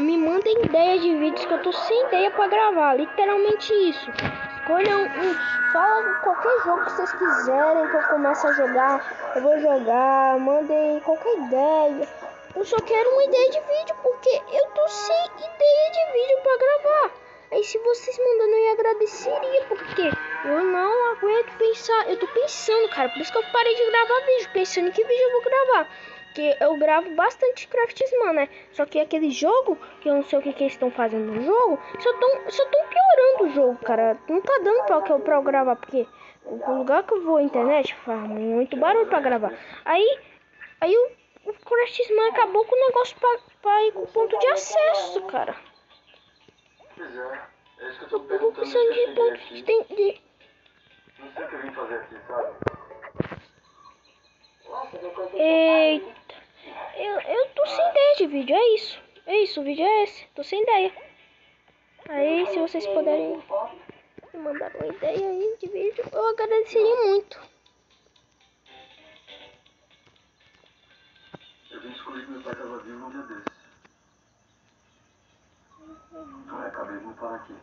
Me mandem ideia de vídeos que eu tô sem ideia pra gravar. Literalmente isso. Escolham um. Fala qualquer jogo que vocês quiserem que eu comece a jogar. Eu vou jogar. Mandem qualquer ideia. Eu só quero uma ideia de vídeo porque eu tô sem ideia de vídeo pra gravar. Aí se vocês mandando eu agradeceria porque eu não aguento pensar. Eu tô pensando, cara. Por isso que eu parei de gravar vídeo. Pensando em que vídeo eu vou gravar. Porque eu gravo bastante Craftsman, né? Só que aquele jogo, que eu não sei o que, que eles estão fazendo no jogo, só estão só tão piorando o jogo, cara. Não tá dando pra, que eu, pra eu gravar, porque o lugar que eu vou a internet faz muito barulho pra gravar. Aí, aí o, o Craftsman acabou com o negócio pra, pra ir com o ponto de acesso, cara. Pois é, é isso que eu tô Eu tô perguntando. precisando de ponto de, Não sei o que eu vim fazer aqui, sabe? Eita. Eu, eu tô sem ideia de vídeo, é isso. É isso, o vídeo é esse. Tô sem ideia. Aí, se vocês puderem me mandar uma ideia aí de vídeo, eu agradeceria muito. Eu vim descobrir que meu pai tava vivo um dia desses. Aí acabei vindo parar aqui.